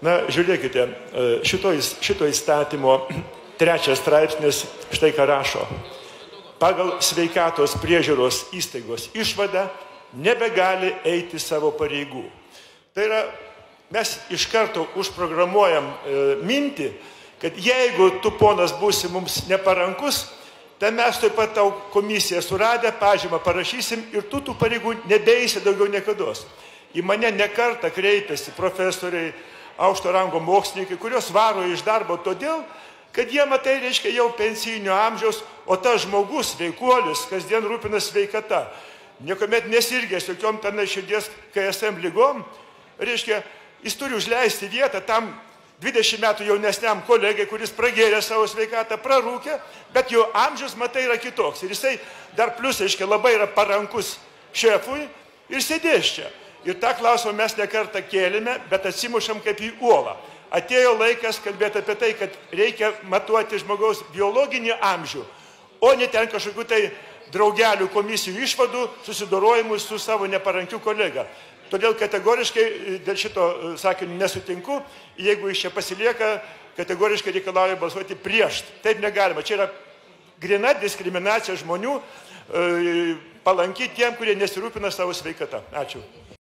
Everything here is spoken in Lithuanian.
Na, žiūrėkite, e, šito, šito įstatymo trečias straipsnis štai ką rašo. Pagal sveikatos priežiūros įstaigos išvadą nebegali eiti savo pareigų. Tai yra, mes iš karto užprogramuojam e, mintį, kad jeigu tu ponas būsi mums neparankus, tai mes taip pat tau komisiją suradę, pažymą parašysim ir tu tų pareigų nebeisi daugiau niekada. Į mane nekartą kreipiasi profesoriai, aukšto rango mokslininkai, kurios varo iš darbo todėl, kad jie, matai, reiškia jau pensijinio amžiaus, o tas žmogus, veikuolis, kasdien rūpinasi sveikata, niekuomet nesirgęs jokiom tenai širdies KSM lygom, reiškia, jis turi užleisti vietą tam 20 metų jaunesniam kolegai, kuris pragėrė savo sveikatą, prarūkė, bet jo amžius, matai, yra kitoks. Ir jisai dar plus, aiškiai, labai yra parankus šefui ir sėdės čia. Ir tą klausimą mes nekartą kėlėme, bet atsimušam kaip į uolą. Atėjo laikas kalbėti apie tai, kad reikia matuoti žmogaus biologinį amžių, o ne ten kažkokių tai draugelių komisijų išvadų susidorojimų su savo neparankiu kolega. Todėl kategoriškai e, dėl šito e, sakinio nesutinku, jeigu iš čia pasilieka, kategoriškai reikalauja balsuoti prieš. Taip negalima. Čia yra grina diskriminacija žmonių, e, palanki tiem, kurie nesirūpina savo sveikata. Ačiū.